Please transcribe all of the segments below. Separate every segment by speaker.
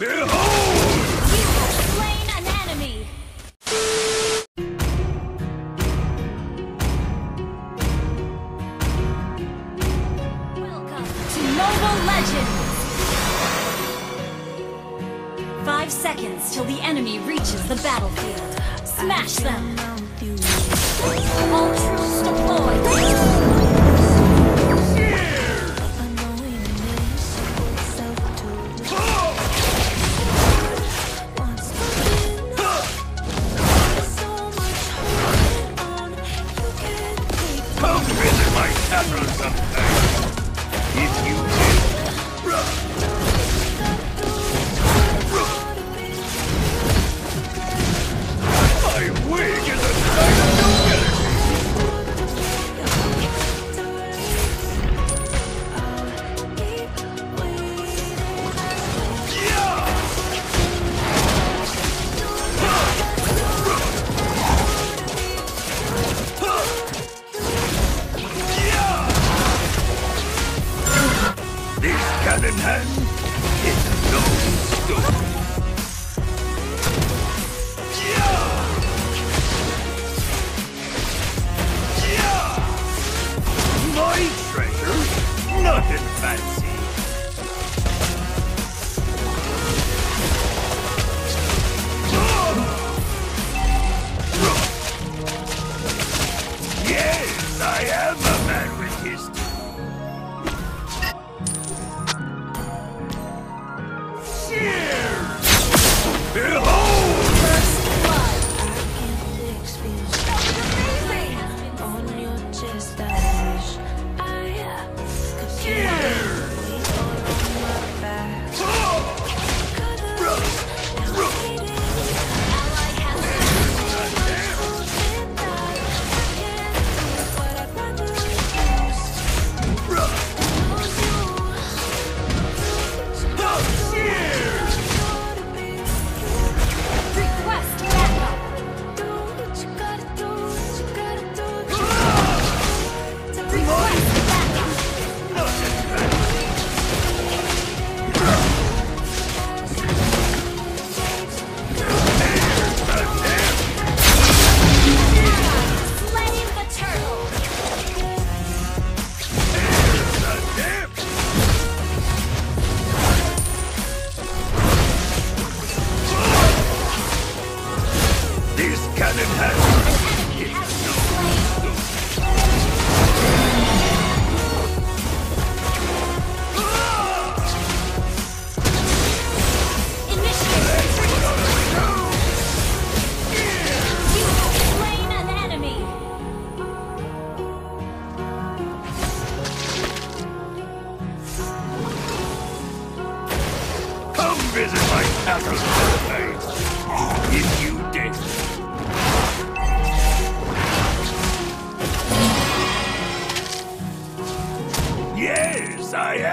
Speaker 1: Behold!
Speaker 2: Five seconds till the enemy reaches the battlefield. Smash them! All troops deployed!
Speaker 1: defense. This cannon
Speaker 2: has...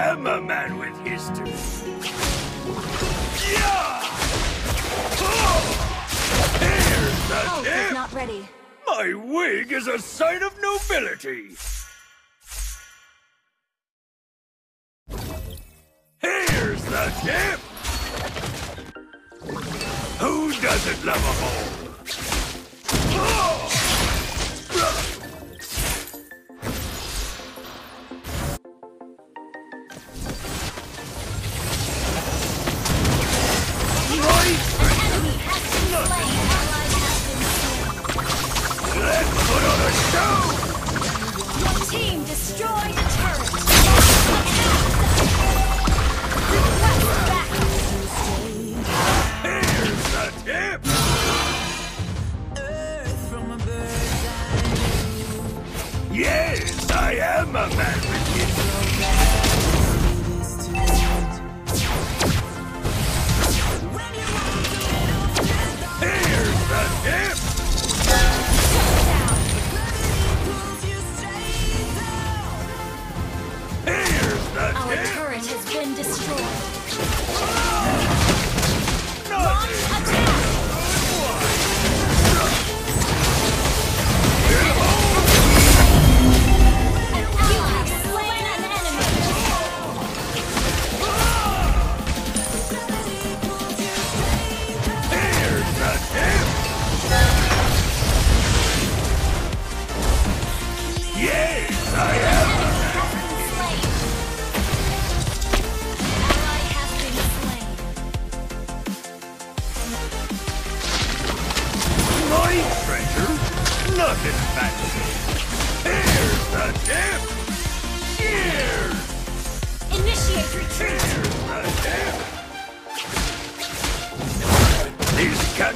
Speaker 1: am a man with history. Here's the oh,
Speaker 2: not ready.
Speaker 1: My wig is a sign of nobility. Here's the tip. Who doesn't love a
Speaker 2: ball?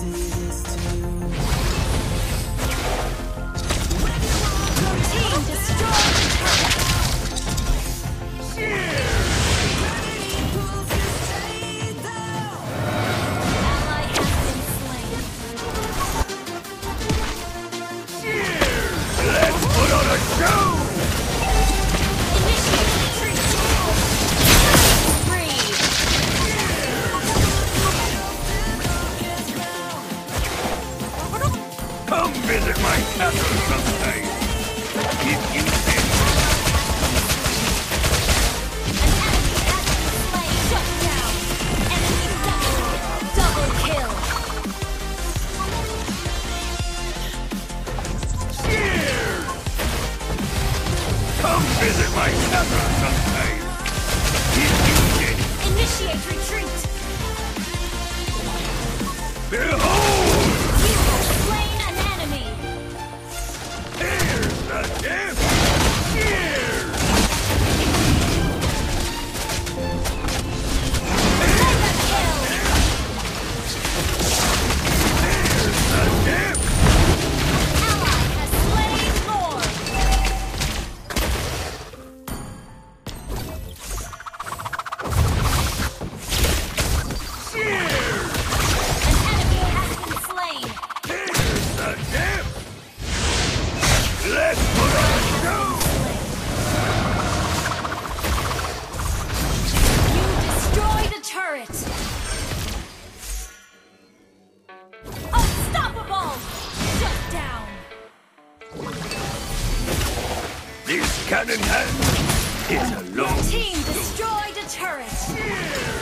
Speaker 2: see
Speaker 1: Come visit my camera sometime.
Speaker 2: Initiate retreat.
Speaker 1: Behold! Cannon hand! It's a long...
Speaker 2: Team destroyed a turret!